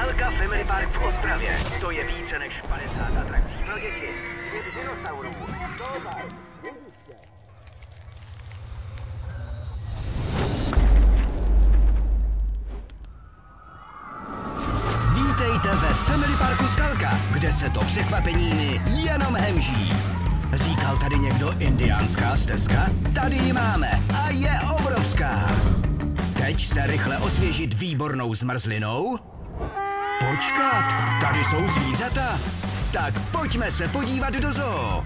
Skalka Family Park v Ostravě. To je více než 50 atrakcí pro děti. Svět dinosaurů. Vítejte ve Family Parku Skalka, kde se to překvapeními jenom hemží. Říkal tady někdo indiánská stezka? Tady ji máme a je obrovská. Teď se rychle osvěžit výbornou zmrzlinou. Počkat, tady jsou zvířata. Tak pojďme se podívat do zoo.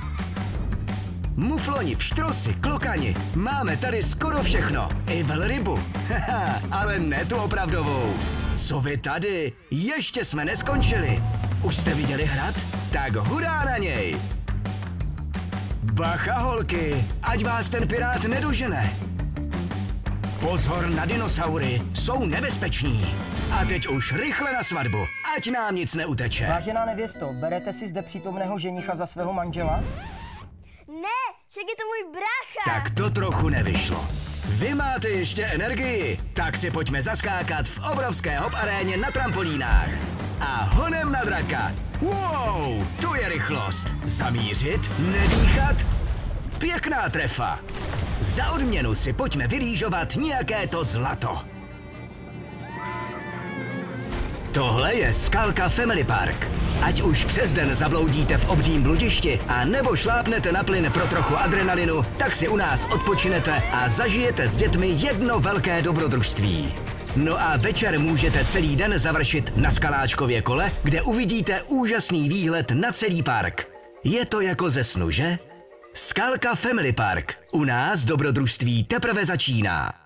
Mufloni, pštrosy, klokani, máme tady skoro všechno. I velrybu. Haha, ale ne tu opravdovou. Co vy tady? Ještě jsme neskončili. Už jste viděli hrad? Tak hurá na něj! Bacha holky, ať vás ten pirát nedožene. Pozor na dinosaury, jsou nebezpeční. A teď už rychle na svatbu, ať nám nic neuteče. Vážená nevěsto, berete si zde přítomného ženicha za svého manžela? Ne, však je to můj brácha. Tak to trochu nevyšlo. Vy máte ještě energii, tak si pojďme zaskákat v obrovské hop aréně na trampolínách. A honem na draka. Wow, to je rychlost. Zamířit, nedýchat. Pěkná trefa. Za odměnu si pojďme vyrýžovat nějaké to zlato. Tohle je Skalka Family Park. Ať už přes den zabloudíte v obřím bludišti a nebo šlápnete na plyn pro trochu adrenalinu, tak si u nás odpočinete a zažijete s dětmi jedno velké dobrodružství. No a večer můžete celý den završit na Skaláčkově kole, kde uvidíte úžasný výhled na celý park. Je to jako ze snu, že? Skalka Family Park. U nás dobrodružství teprve začíná.